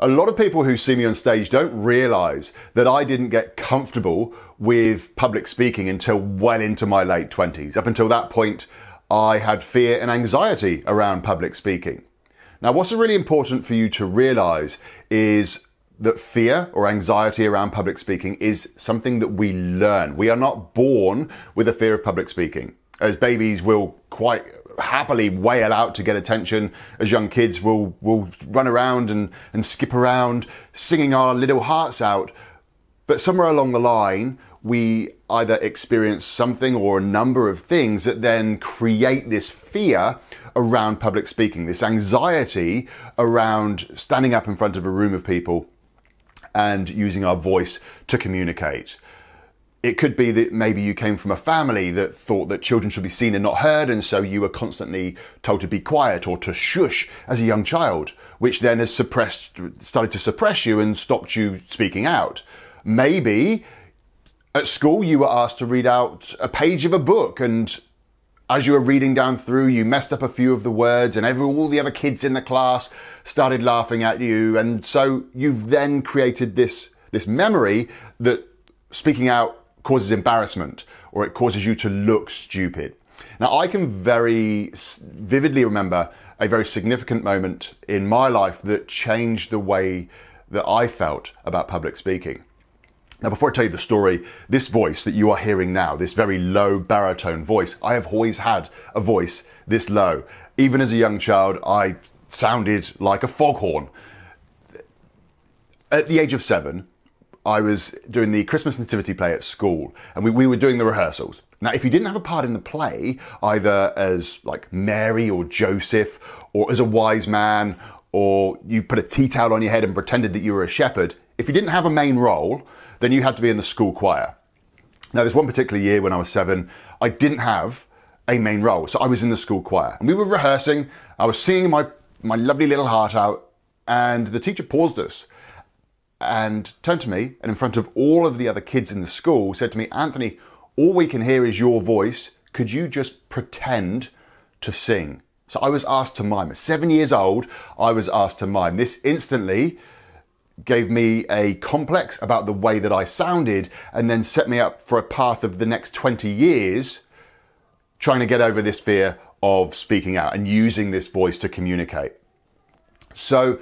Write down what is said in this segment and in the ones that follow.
A lot of people who see me on stage don't realize that I didn't get comfortable with public speaking until well into my late 20s. Up until that point, I had fear and anxiety around public speaking. Now, what's really important for you to realize is that fear or anxiety around public speaking is something that we learn. We are not born with a fear of public speaking. As babies, we'll quite happily wail out to get attention. As young kids, we'll, we'll run around and, and skip around, singing our little hearts out. But somewhere along the line, we either experience something or a number of things that then create this fear around public speaking, this anxiety around standing up in front of a room of people and using our voice to communicate. It could be that maybe you came from a family that thought that children should be seen and not heard, and so you were constantly told to be quiet or to shush as a young child, which then has suppressed, started to suppress you and stopped you speaking out. Maybe at school you were asked to read out a page of a book, and as you were reading down through, you messed up a few of the words, and every, all the other kids in the class started laughing at you, and so you've then created this this memory that speaking out causes embarrassment or it causes you to look stupid. Now, I can very vividly remember a very significant moment in my life that changed the way that I felt about public speaking. Now, before I tell you the story, this voice that you are hearing now, this very low baritone voice, I have always had a voice this low. Even as a young child, I sounded like a foghorn. At the age of seven, I was doing the Christmas Nativity play at school, and we, we were doing the rehearsals. Now, if you didn't have a part in the play, either as like Mary or Joseph, or as a wise man, or you put a tea towel on your head and pretended that you were a shepherd, if you didn't have a main role, then you had to be in the school choir. Now, there's one particular year when I was seven, I didn't have a main role, so I was in the school choir. And we were rehearsing, I was singing my, my lovely little heart out, and the teacher paused us and turned to me and in front of all of the other kids in the school said to me, Anthony, all we can hear is your voice. Could you just pretend to sing? So I was asked to mime. At seven years old, I was asked to mime. This instantly gave me a complex about the way that I sounded and then set me up for a path of the next 20 years trying to get over this fear of speaking out and using this voice to communicate. So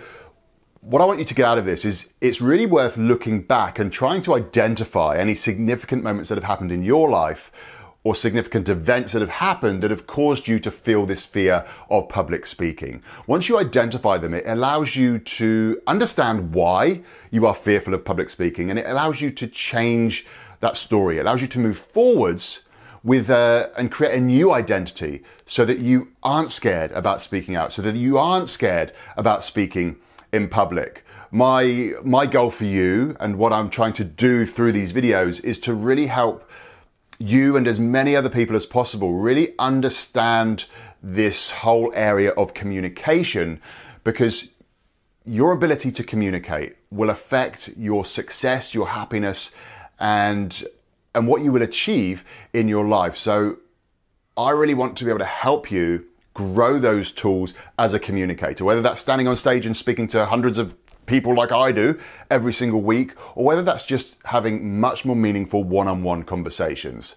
what I want you to get out of this is it's really worth looking back and trying to identify any significant moments that have happened in your life or significant events that have happened that have caused you to feel this fear of public speaking. Once you identify them, it allows you to understand why you are fearful of public speaking and it allows you to change that story. It allows you to move forwards with uh, and create a new identity so that you aren't scared about speaking out, so that you aren't scared about speaking in public. My, my goal for you and what I'm trying to do through these videos is to really help you and as many other people as possible really understand this whole area of communication because your ability to communicate will affect your success, your happiness, and and what you will achieve in your life. So I really want to be able to help you grow those tools as a communicator, whether that's standing on stage and speaking to hundreds of people like I do every single week, or whether that's just having much more meaningful one-on-one conversations.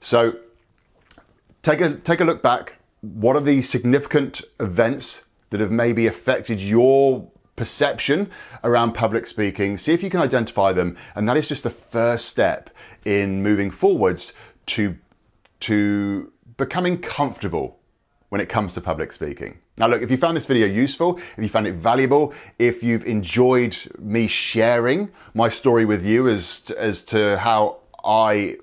So take a take a look back. What are the significant events that have maybe affected your perception around public speaking? See if you can identify them, and that is just the first step in moving forwards to to becoming comfortable when it comes to public speaking. Now, look, if you found this video useful, if you found it valuable, if you've enjoyed me sharing my story with you as to, as to how I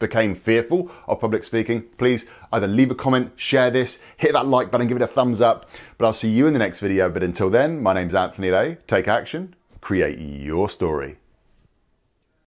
became fearful of public speaking, please either leave a comment, share this, hit that like button, give it a thumbs up. But I'll see you in the next video. But until then, my name's Anthony Laye. Take action, create your story.